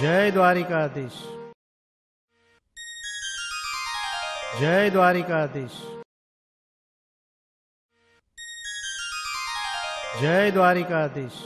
Jai Dwarkadhish Jai Dwarkadhish Jai Dwarkadhish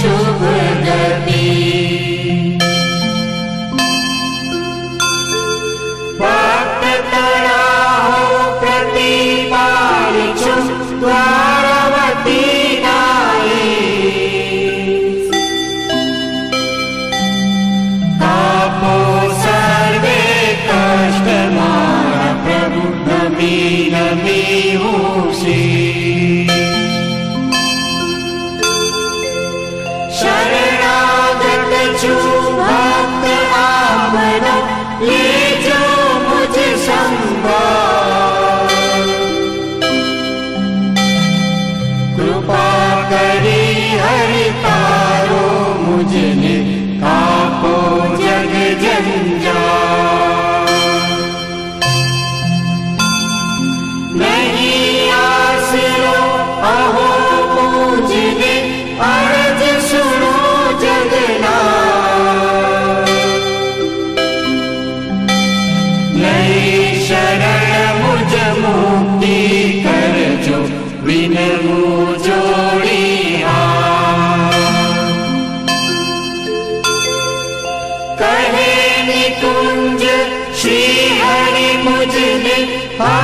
Shubh de mim. Hare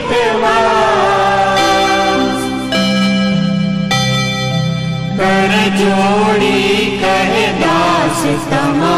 pelas Para Johnny carregar-se da